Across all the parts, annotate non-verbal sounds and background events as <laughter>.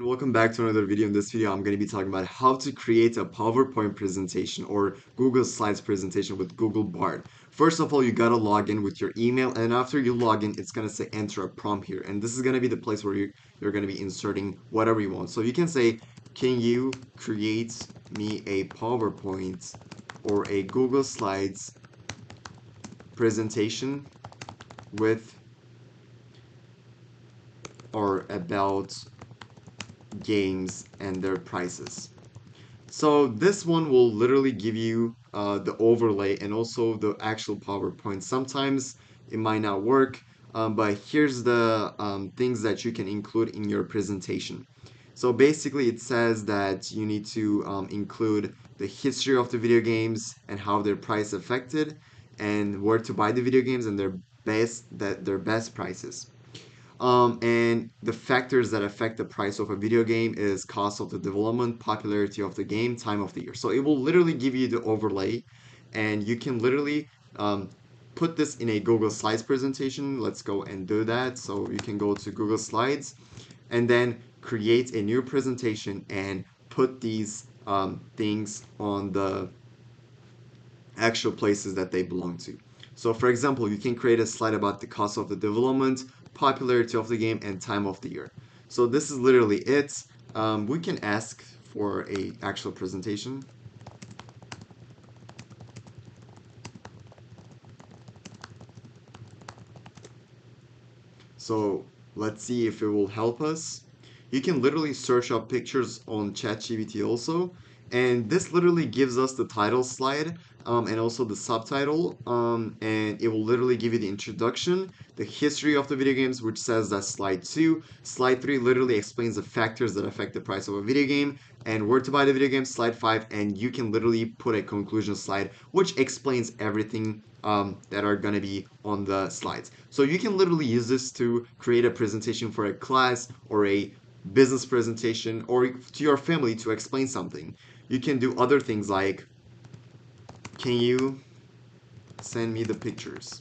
Welcome back to another video. In this video, I'm going to be talking about how to create a PowerPoint presentation or Google Slides presentation with Google Bard. First of all, you got to log in with your email, and after you log in, it's going to say enter a prompt here. And this is going to be the place where you, you're going to be inserting whatever you want. So you can say, can you create me a PowerPoint or a Google Slides presentation with or about games and their prices. So this one will literally give you uh, the overlay and also the actual PowerPoint. Sometimes it might not work, um, but here's the um, things that you can include in your presentation. So basically it says that you need to um, include the history of the video games and how their price affected and where to buy the video games and their best that their best prices. Um, and the factors that affect the price of a video game is cost of the development, popularity of the game, time of the year. So it will literally give you the overlay and you can literally um, put this in a Google Slides presentation. Let's go and do that. So you can go to Google Slides and then create a new presentation and put these um, things on the actual places that they belong to. So for example, you can create a slide about the cost of the development, popularity of the game, and time of the year. So this is literally it. Um, we can ask for a actual presentation. So let's see if it will help us. You can literally search up pictures on ChatGPT also. And this literally gives us the title slide um, and also the subtitle um, and it will literally give you the introduction the history of the video games which says that slide 2 slide 3 literally explains the factors that affect the price of a video game and where to buy the video game slide 5 and you can literally put a conclusion slide which explains everything um, that are going to be on the slides. So you can literally use this to create a presentation for a class or a business presentation or to your family to explain something. You can do other things like can you send me the pictures?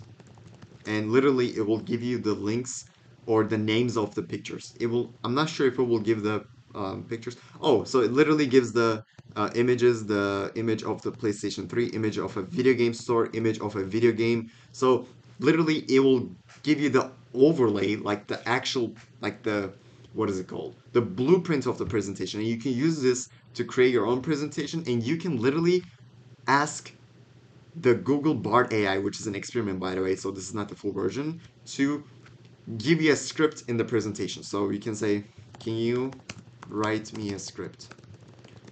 And literally it will give you the links or the names of the pictures. It will, I'm not sure if it will give the um, pictures. Oh, so it literally gives the uh, images, the image of the PlayStation 3, image of a video game store, image of a video game. So literally it will give you the overlay, like the actual, like the, what is it called? The blueprint of the presentation. And you can use this to create your own presentation and you can literally ask the Google Bard AI, which is an experiment by the way, so this is not the full version, to give you a script in the presentation. So you can say, can you write me a script?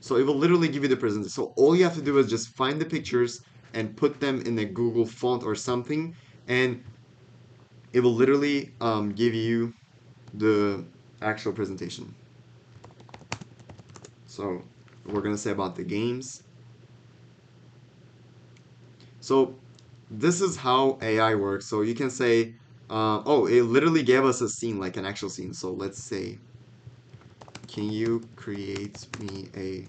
So it will literally give you the presentation. So all you have to do is just find the pictures and put them in a Google font or something, and it will literally um, give you the actual presentation. So we're gonna say about the games. So this is how AI works. So you can say, uh, oh, it literally gave us a scene, like an actual scene. So let's say, can you create me a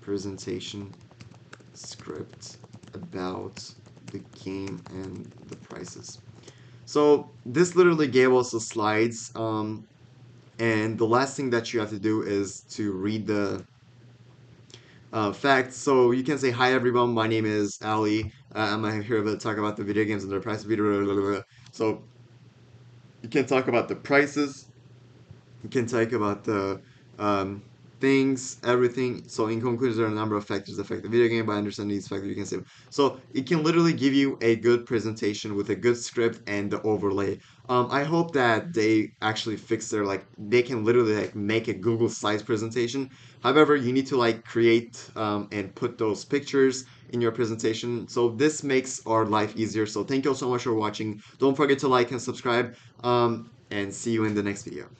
presentation script about the game and the prices? So this literally gave us the slides. Um, and the last thing that you have to do is to read the uh, facts. So you can say, hi everyone, my name is Ali. Uh, I'm here to talk about the video games and their prices. <laughs> So you can talk about the prices. You can talk about the um, things, everything. So in conclusion, there are a number of factors that affect the video game. By understanding these factors, you can say. So it can literally give you a good presentation with a good script and the overlay. Um, I hope that they actually fix their like they can literally like make a Google Slides presentation. However, you need to like create um, and put those pictures in your presentation. So this makes our life easier. So thank you all so much for watching. Don't forget to like and subscribe. Um, and see you in the next video.